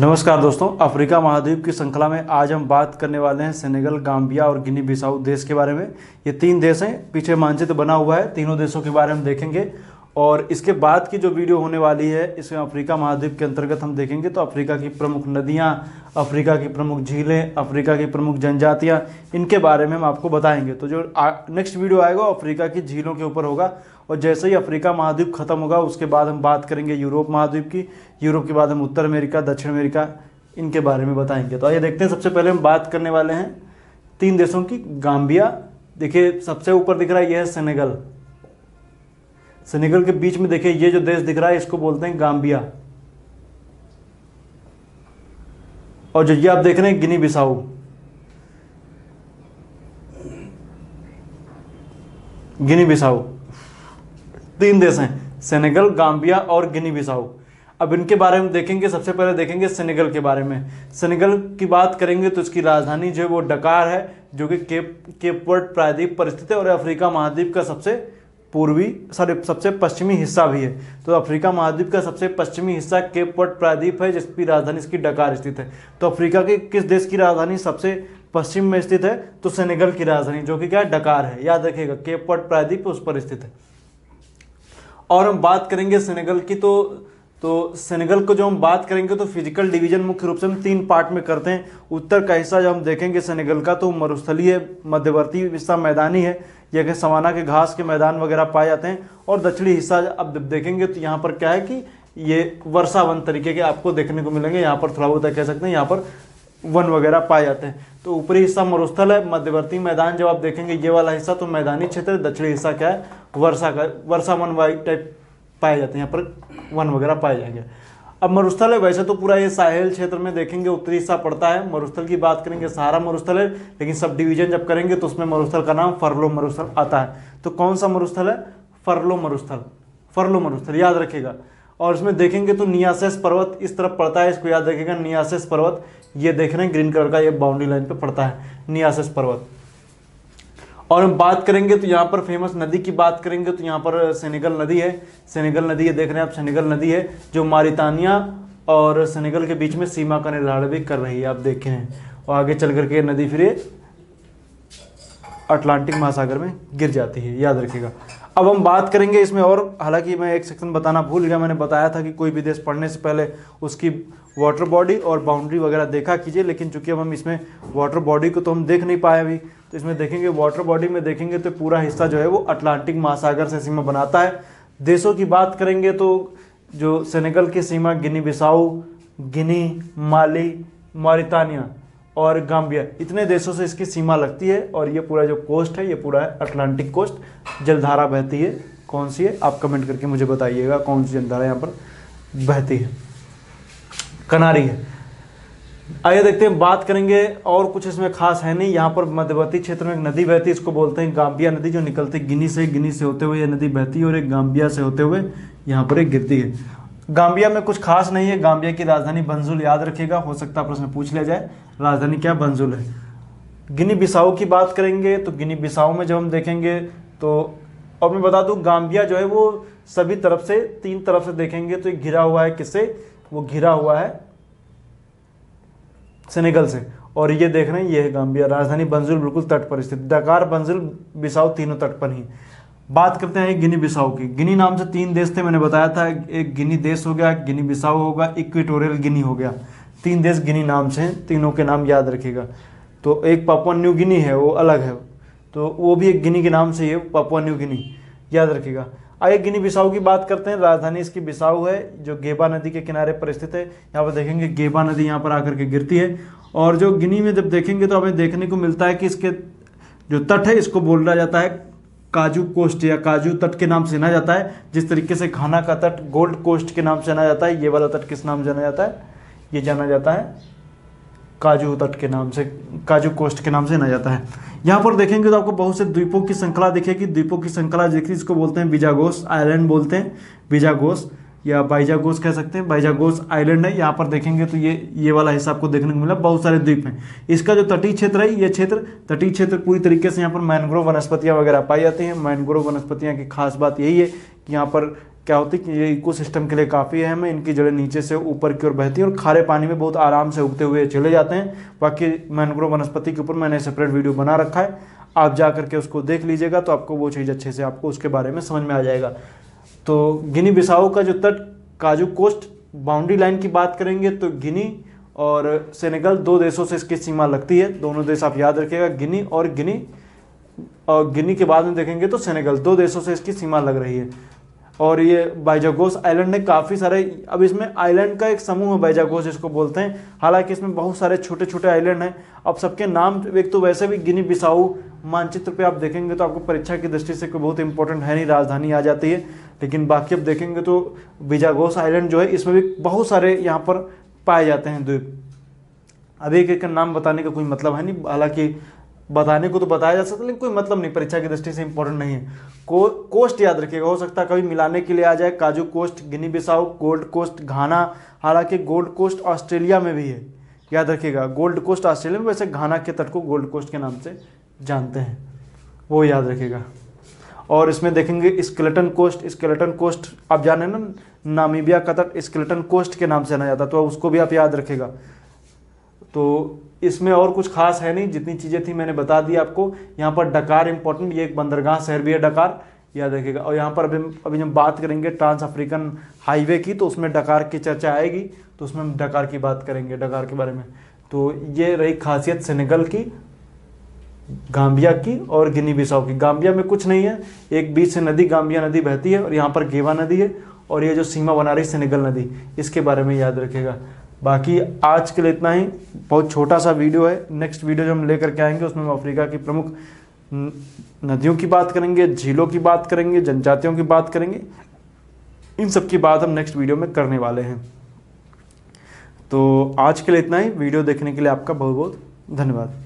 नमस्कार दोस्तों, अफ्रीका महाद्वीप की श्रृंखला में आज हम बात करने वाले हैं सेनेगल, गाम्बिया और गिनी बिसाऊ देश के बारे में। ये तीन देश हैं, पीछे मानचित्र बना हुआ है, तीनों देशों के बारे में देखेंगे। और इसके बाद की जो वीडियो होने वाली है, इसमें अफ्रीका महाद्वीप के अंतर्गत हम देखेंगे तो अफ्रीका की प्रमुख नदियाँ, अफ्रीका की प्रमुख झीलें, अफ्रीका की प्रमुख जनजातियाँ, इनके बारे में हम आपको बताएँगे। तो जो नेक्स्ट वीडियो आएगा अफ्रीका की झीलों के ऊपर होगा। और जैसे ही अफ्रीका महाद्वीप खत्म होगा, उसके बाद हम बात करेंगे यूरोप महाद्वीप की। यूरोप के बाद हम उत्तर अमेरिका, दक्षिण अमेरिका, इनके बारे में बताएँगे। तो आइए देखते हैं, सबसे पहले हम बात करने वाले हैं तीन देशों की। गाम्बिया, देखिए, सबसे ऊपर दिख रहा है, यह है सेनेगल। सेनेगल के बीच में देखिए, ये जो देश दिख रहा है, इसको बोलते हैं गाम्बिया। और जो ये आप देख रहे हैं गिनी बिसाऊ गिनी बिसाऊ तीन देश हैं, सेनेगल गाम्बिया और गिनी बिसाऊ अब इनके बारे में देखेंगे, सबसे पहले देखेंगे सेनेगल के बारे में। सेनेगल की बात करेंगे तो इसकी राजधानी जो है वो डकार है, जो कि केप केप वर्ड प्रायद्वीप पर स्थित है और अफ्रीका महाद्वीप का सबसे पूर्वी, सॉरी, सबसे पश्चिमी हिस्सा भी है। तो अफ्रीका महाद्वीप का सबसे पश्चिमी हिस्सा केप वर्ड प्रायद्वीप है, जिसकी राजधानी इसकी डकार स्थित है। तो अफ्रीका के किस देश की राजधानी सबसे पश्चिम में स्थित है? तो सेनेगल की राजधानी, जो कि क्या है? डकार है। याद रखिएगा, केप वर्ड प्रायद्वीप उस पर स्थित है। और हम बात करेंगे सेनेगल की तो तो सेनेगल को जो हम बात करेंगे तो फ़िज़िकल डिवीज़न मुख्य रूप से हम तीन पार्ट में करते हैं। उत्तर का हिस्सा जब हम देखेंगे सेनेगल का तो मरुस्थलीय मध्यवर्ती हिस्सा मैदानी है। यह कि सवाना के घास के मैदान वगैरह पाए जाते हैं। और दक्षिणी हिस्सा अब देखेंगे तो यहाँ पर क्या है कि ये वर्षावन तरीके के आपको देखने को मिलेंगे। यहाँ पर थोड़ा बहुत कह सकते हैं, यहाँ पर वन वगैरह पाए जाते हैं। तो ऊपरी हिस्सा मरुस्थल है, मध्यवर्ती मैदान, जब आप देखेंगे ये वाला हिस्सा तो मैदानी क्षेत्र दक्षिणी हिस्सा क्या है, वर्षा का, वर्षा वन वाई टाइप पाए जाते हैं, यहाँ पर वन वगैरह पाए जाएँगे। अब मरुस्थल है, वैसे तो पूरा ये साहेल क्षेत्र में देखेंगे, उत्तरी हिस्सा पड़ता है। मरुस्थल की बात करेंगे, सहारा मरुस्थल है, लेकिन सब डिवीज़न जब करेंगे तो उसमें मरुस्थल का नाम फरलो मरुस्थल आता है। तो कौन सा मरुस्थल है? फरलो मरुस्थल फरलो मरुस्थल, याद रखेगा और इसमें देखेंगे तो नियासेस पर्वत इस तरफ़ पड़ता है, इसको याद रखेगा नियासेस पर्वत। ये देख रहे हैं, ग्रीन कलर का ये बाउंड्री लाइन पे पड़ता है, नियासेस पर्वत। और हम बात करेंगे तो यहाँ पर फ़ेमस नदी की बात करेंगे तो यहाँ पर सेनेगल नदी है। सेनेगल नदी, ये देख रहे हैं आप सेनेगल नदी है, जो मारितानिया और सेनेगल के बीच में सीमा का निर्धारण भी कर रही है, आप देखे हैं। और आगे चल करके नदी फिर अटलांटिक महासागर में गिर जाती है, याद रखिएगा। अब हम बात करेंगे इसमें और। हालाँकि मैं एक सेक्शन बताना भूल गया, मैंने बताया था कि कोई भी देश पढ़ने से पहले उसकी वाटर बॉडी और बाउंड्री वगैरह देखा कीजिए, लेकिन चूँकि अब हम इसमें वाटर बॉडी को तो हम देख नहीं पाए अभी तो इसमें देखेंगे वाटर बॉडी में देखेंगे तो पूरा हिस्सा जो है वो अटलांटिक महासागर से सीमा बनाता है। देशों की बात करेंगे तो जो सेनेगल की सीमा गिनी बिसाऊ गिनी माली मारितानिया और गाम्बिया इतने देशों से इसकी सीमा लगती है और ये पूरा जो कोस्ट है, ये पूरा है अटलांटिक कोस्ट जलधारा बहती है। कौन सी है? आप कमेंट करके मुझे बताइएगा कौन सी जलधारा यहाँ पर बहती है। कनारी है। आइए देखते हैं, बात करेंगे और कुछ इसमें खास है नहीं। यहाँ पर मध्यवर्ती क्षेत्र में एक नदी बहती है, इसको बोलते हैं गाम्बिया नदी, जो निकलती गिनी से गिनी से होते हुए ये नदी बहती है और एक गाम्बिया से होते हुए यहाँ पर एक गिरती है। गाम्बिया में कुछ खास नहीं है। गांबिया की राजधानी बंजुल याद रखिएगा। हो सकता है प्रश्न पूछ लिया जाए। राजधानी क्या बंजुल है? गिनी बिसाऊ की बात करेंगे तो गिनी बिसाऊ में जब हम देखेंगे तो और मैं बता दूँ, गांबिया जो है वो सभी तरफ़ से, तीन तरफ़ से देखेंगे तो घिरा हुआ है किससे? वो घिरा हुआ है सेनेगल से। और ये देख रहे हैं, ये है गांबिया। राजधानी बंजुल बिल्कुल तट पर स्थित। डकार बंजुल बिसाऊ तीनों तट पर ही। बात करते हैं गिनी बिसाऊ की। गिनी नाम से तीन देश थे, मैंने बताया था। एक गिनी देश हो गया, गिनी बिसाऊ होगा इक्वेटोरियल गिनी हो गया। तीन देश गिनी नाम से हैं तीनों के नाम याद रखिएगा। तो एक पापुआ न्यू गिनी है, वो अलग है। तो वो भी एक गिनी के नाम से ही है, पापुआ न्यू गिनी। याद रखिएगा। आइए गिनी बिसाऊ की बात करते हैं। राजधानी इसकी बिसाऊ है, जो गेबा नदी के किनारे पर स्थित है। यहाँ पर देखेंगे, गेबा नदी यहाँ पर आकर के गिरती है। और जो गिनी में जब देखेंगे तो हमें देखने को मिलता है कि इसके जो तट है, इसको बोला जाता है काजू कोस्ट या काजू तट के नाम से जाना जाता है, जिस तरीके से खाना का तट गोल्ड कोस्ट के नाम से जाना जाता है, ये वाला तट किस नाम से जाना जाता है? ये जाना जाता है काजू तट के नाम से, काजू कोस्ट के नाम से जाना जाता है। यहाँ पर देखेंगे तो आपको बहुत से द्वीपों की श्रृंखला दिखेगी। द्वीपों की श्रृंखला देखिए इसको बोलते हैं बीजागोस आइलैंड बोलते हैं बीजागोस या बाइजागोस कह सकते हैं। बाइजागोस आइलैंड है, यहाँ पर देखेंगे तो ये ये वाला हिस्सा आपको देखने को मिला। बहुत सारे द्वीप हैं। इसका जो तटीय क्षेत्र है, ये क्षेत्र, तटीय क्षेत्र पूरी तरीके से यहाँ पर मैनग्रोव वनस्पतियाँ वगैरह पाई जाती हैं। मैनग्रोव वनस्पतियाँ की खास बात यही है कि यहाँ पर क्या होती है कि ये इको सिस्टम के लिए काफ़ी अहम है। इनकी जड़ें नीचे से ऊपर की ओर बहती हैं और खारे पानी में बहुत आराम से उगते हुए चले जाते हैं। बाकी मैनग्रोव वनस्पति के ऊपर मैंने सेपरेट वीडियो बना रखा है। आप जा करके उसको देख लीजिएगा तो आपको वो चीज़ अच्छे से आपको उसके बारे में समझ में आ जाएगा। तो गिनी बिसाओ का जो तट, काजू कोस्ट बाउंड्री लाइन की बात करेंगे तो गिनी और सेनेगल दो देशों से इसकी सीमा लगती है। दोनों देश आप याद रखिएगा, गिनी और गिनी। और गिनी के बाद में देखेंगे तो सेनेगल दो देशों से इसकी सीमा लग रही है। और ये बाइजागोस आइलैंड ने काफ़ी सारे, अब इसमें आइलैंड का एक समूह है बाइजागोस जिसको बोलते हैं। हालाँकि इसमें बहुत सारे छोटे छोटे आइलैंड हैं। अब सबके नाम एक तो वैसे भी गिनी बिसाऊ मानचित्र पे आप देखेंगे तो आपको परीक्षा की दृष्टि से कोई बहुत इंपॉर्टेंट है नहीं, राजधानी आ जाती है। लेकिन बाकी अब देखेंगे तो बिजागोस आइलैंड जो है, इसमें भी बहुत सारे यहाँ पर पाए जाते हैं द्वीप। अभी एक एक नाम बताने का कोई मतलब है नहीं। हालाँकि बताने को तो बताया जा सकता है लेकिन कोई मतलब नहीं परीक्षा की दृष्टि से इंपॉर्टेंट नहीं है। को, कोस्ट याद रखिएगा हो सकता है कभी मिलाने के लिए आ जाए काजू coast Guinea Bissau gold coast Ghana हालाँकि गोल्ड कोस्ट ऑस्ट्रेलिया में भी है। याद रखिएगा गोल्ड कोस्ट ऑस्ट्रेलिया में वैसे घाना के तट को गोल्ड कोस्ट के नाम से जानते हैं। वो याद रखिएगा। और इसमें देखेंगे स्केलेटन कोस्ट स्केलेटन कोस्ट आप जाने ना नामीबिया का तट स्केलेटन कोस्ट के नाम से जाना जाता तो उसको भी आप याद रखेगा तो इसमें और कुछ खास है नहीं, जितनी चीज़ें थी मैंने बता दी आपको। यहाँ पर डकार इंपॉर्टेंट ये एक बंदरगाह शहर भी है डकार, याद रखिएगा। और यहाँ पर अभी अभी जब बात करेंगे ट्रांस अफ्रीकन हाईवे की तो उसमें डकार की चर्चा आएगी तो उसमें हम डकार की बात करेंगे, डकार के बारे में। तो ये रही खासियत सेनेगल की गाम्बिया की और गिनी बिसाऊ की। गाम्बिया में कुछ नहीं है, एक बीच से नदी गाम्बिया नदी बहती है और यहाँ पर गेवा नदी है और ये जो सीमा बना रही सेनेगल नदी, इसके बारे में याद रखेगा बाकी आज के लिए इतना ही। बहुत छोटा सा वीडियो है। नेक्स्ट वीडियो जो हम लेकर के आएँगे, उसमें हम अफ्रीका की प्रमुख नदियों की बात करेंगे, झीलों की बात करेंगे, जनजातियों की बात करेंगे। इन सब की बात हम नेक्स्ट वीडियो में करने वाले हैं। तो आज के लिए इतना ही। वीडियो देखने के लिए आपका बहुत बहुत धन्यवाद।